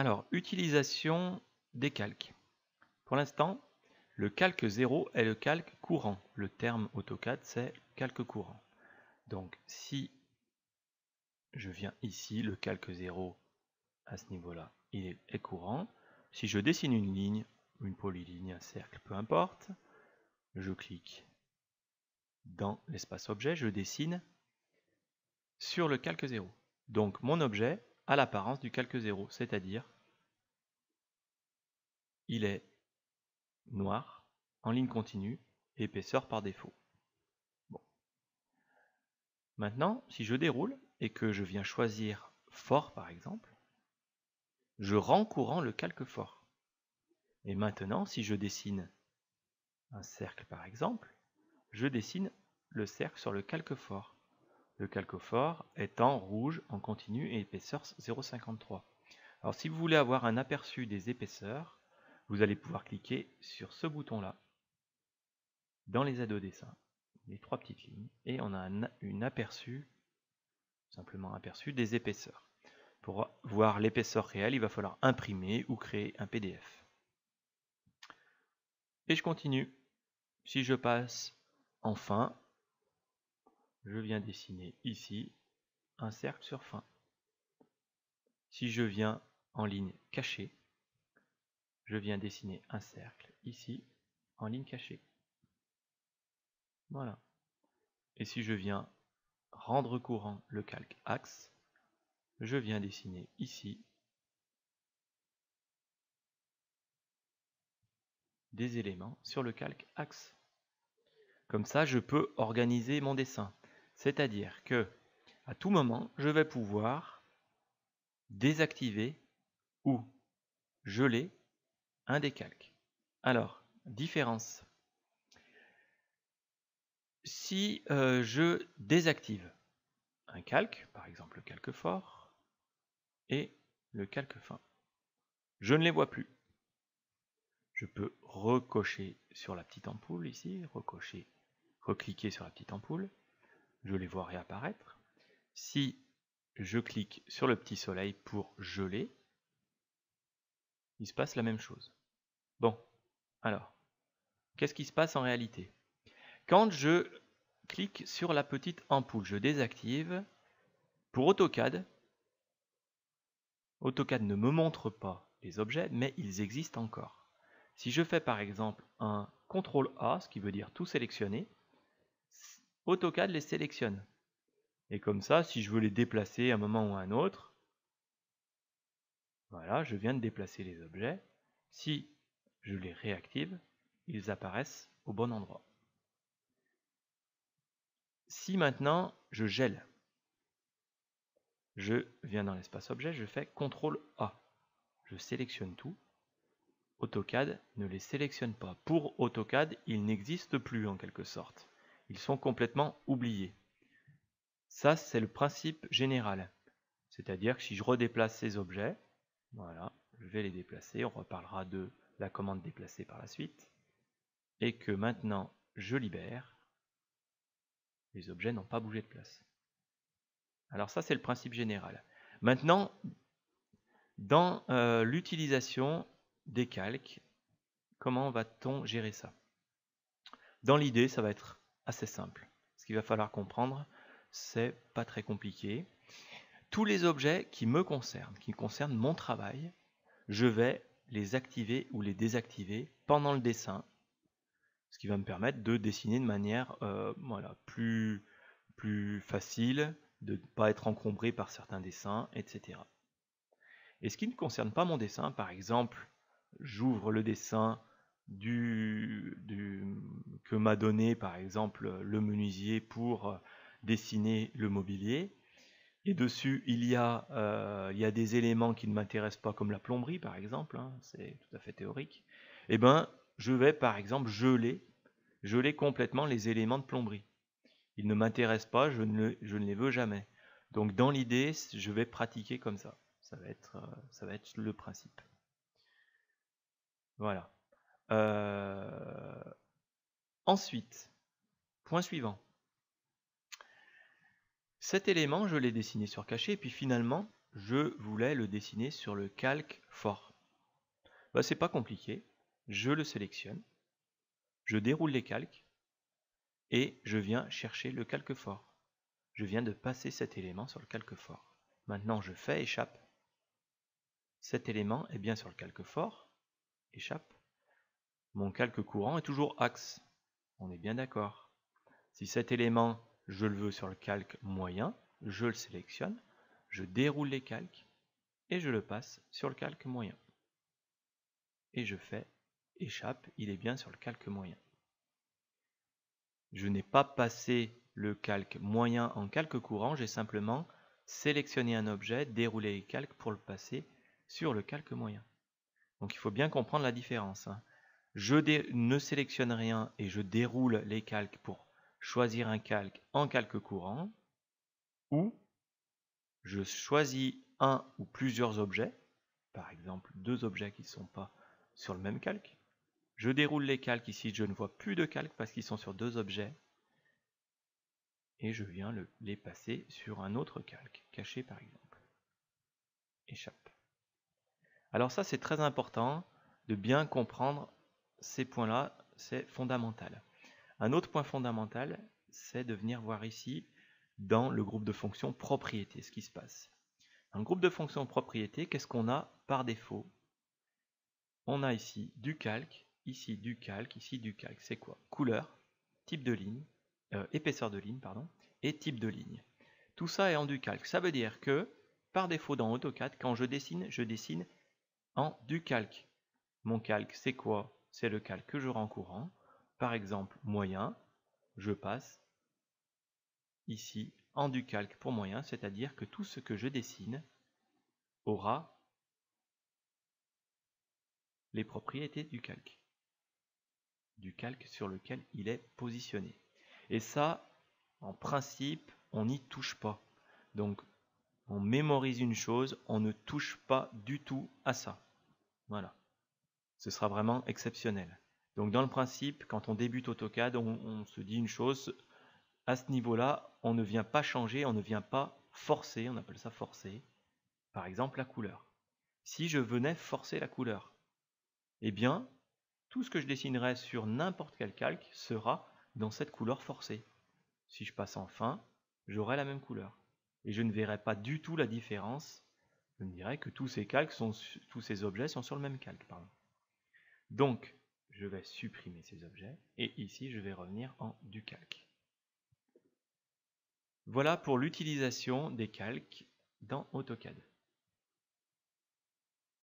Alors, utilisation des calques. Pour l'instant, le calque 0 est le calque courant. Le terme AutoCAD, c'est calque courant. Donc, si je viens ici, le calque 0 à ce niveau-là, il est courant. Si je dessine une ligne, une polyligne, un cercle, peu importe, je clique dans l'espace objet, je dessine sur le calque 0. Donc mon objet a l'apparence du calque 0, c'est-à-dire il est noir, en ligne continue, épaisseur par défaut. Maintenant, si je déroule et que je viens choisir fort par exemple, je rends courant le calque fort. Et maintenant, si je dessine un cercle par exemple, je dessine le cercle sur le calque fort. Le fort étant rouge en continu et épaisseur 0,53. Alors si vous voulez avoir un aperçu des épaisseurs, vous allez pouvoir cliquer sur ce bouton-là, dans les aides au dessin, les trois petites lignes, et on a un une aperçu, simplement aperçu des épaisseurs. Pour voir l'épaisseur réelle, il va falloir imprimer ou créer un PDF. Et je continue. Si je passe en fin, je viens dessiner ici un cercle sur fin. Si je viens en ligne cachée, je viens dessiner un cercle ici en ligne cachée. Voilà. Et si je viens rendre courant le calque axe, je viens dessiner ici des éléments sur le calque axe. Comme ça, je peux organiser mon dessin. C'est-à-dire que à tout moment, je vais pouvoir désactiver ou geler un des calques. Alors, différence. Si euh, je désactive un calque, par exemple le calque fort et le calque fin, je ne les vois plus. Je peux recocher sur la petite ampoule ici, recocher, recliquer sur la petite ampoule, je les vois réapparaître. Si je clique sur le petit soleil pour geler, il se passe la même chose. Bon, alors, qu'est-ce qui se passe en réalité? Quand je clique sur la petite ampoule, je désactive, pour AutoCAD, AutoCAD ne me montre pas les objets, mais ils existent encore. Si je fais par exemple un CTRL A, ce qui veut dire tout sélectionner, AutoCAD les sélectionne. Et comme ça, si je veux les déplacer à un moment ou à un autre, voilà, je viens de déplacer les objets. Si je les réactive, ils apparaissent au bon endroit. Si maintenant je gèle, je viens dans l'espace objet, je fais CTRL A. Je sélectionne tout. AutoCAD ne les sélectionne pas. Pour AutoCAD, ils n'existent plus en quelque sorte. Ils sont complètement oubliés. Ça, c'est le principe général. C'est-à-dire que si je redéplace ces objets, voilà, je vais les déplacer, on reparlera de la commande déplacer par la suite, et que maintenant je libère, les objets n'ont pas bougé de place. Alors ça c'est le principe général. Maintenant, dans euh, l'utilisation des calques, comment va-t-on gérer ça? Dans l'idée, ça va être assez simple. Ce qu'il va falloir comprendre, c'est pas très compliqué. Tous les objets qui me concernent, qui concernent mon travail, je vais les activer ou les désactiver pendant le dessin, ce qui va me permettre de dessiner de manière euh, voilà, plus, plus facile, de ne pas être encombré par certains dessins, etc. Et ce qui ne concerne pas mon dessin, par exemple, j'ouvre le dessin que m'a donné par exemple le menuisier pour dessiner le mobilier, et dessus, il y, a, euh, il y a des éléments qui ne m'intéressent pas, comme la plomberie par exemple, hein, c'est tout à fait théorique. Eh ben, je vais par exemple geler, geler complètement les éléments de plomberie. Ils ne m'intéressent pas, je ne, je ne, les veux jamais. Donc dans l'idée, je vais pratiquer comme ça. Ça va être, euh, ça va être le principe. Voilà. Euh, ensuite, point suivant. Cet élément, je l'ai dessiné sur cachet, et puis finalement, je voulais le dessiner sur le calque fort. Bah, c'est pas compliqué. Je le sélectionne, je déroule les calques et je viens chercher le calque fort. Je viens de passer cet élément sur le calque fort. Maintenant, je fais échappe. Cet élément est bien sur le calque fort, échappe. Mon calque courant est toujours axe. On est bien d'accord. Si cet élément, je le veux sur le calque moyen, je le sélectionne, je déroule les calques et je le passe sur le calque moyen. Et je fais échappe, il est bien sur le calque moyen. Je n'ai pas passé le calque moyen en calque courant, j'ai simplement sélectionné un objet, déroulé les calques pour le passer sur le calque moyen. Donc il faut bien comprendre la différence. Hein. Je ne sélectionne rien et je déroule les calques pour choisir un calque en calque courant, ou je choisis un ou plusieurs objets, par exemple deux objets qui ne sont pas sur le même calque, je déroule les calques ici, je ne vois plus de calques parce qu'ils sont sur deux objets. Et je viens les passer sur un autre calque, caché par exemple. Échappe. Alors ça c'est très important de bien comprendre ces points-là, c'est fondamental. Un autre point fondamental, c'est de venir voir ici dans le groupe de fonctions propriété ce qui se passe. Dans le groupe de fonctions propriété, qu'est-ce qu'on a par défaut? On a ici du calque ici du calque, ici du calque. C'est quoi? Couleur, type de ligne, euh, épaisseur de ligne, pardon, et type de ligne. Tout ça est en du calque. Ça veut dire que, par défaut dans AutoCAD, quand je dessine, je dessine en du calque. Mon calque, c'est quoi? C'est le calque que je rends courant. Par exemple, moyen, je passe ici en du calque pour moyen, c'est-à-dire que tout ce que je dessine aura les propriétés du calque du calque sur lequel il est positionné. Et ça, en principe, on n'y touche pas. Donc, on mémorise une chose, on ne touche pas du tout à ça. Voilà. Ce sera vraiment exceptionnel. Donc, dans le principe, quand on débute AutoCAD, on, se dit une chose, à ce niveau-là, on ne vient pas changer, on ne vient pas forcer, on appelle ça forcer, par exemple la couleur. Si je venais forcer la couleur, eh bien, tout ce que je dessinerai sur n'importe quel calque sera dans cette couleur forcée. Si je passe en fin, j'aurai la même couleur. Et je ne verrai pas du tout la différence. Je me dirai que tous ces calques tous ces objets sont sur le même calque. Donc, je vais supprimer ces objets et ici je vais revenir en du calque. Voilà pour l'utilisation des calques dans AutoCAD.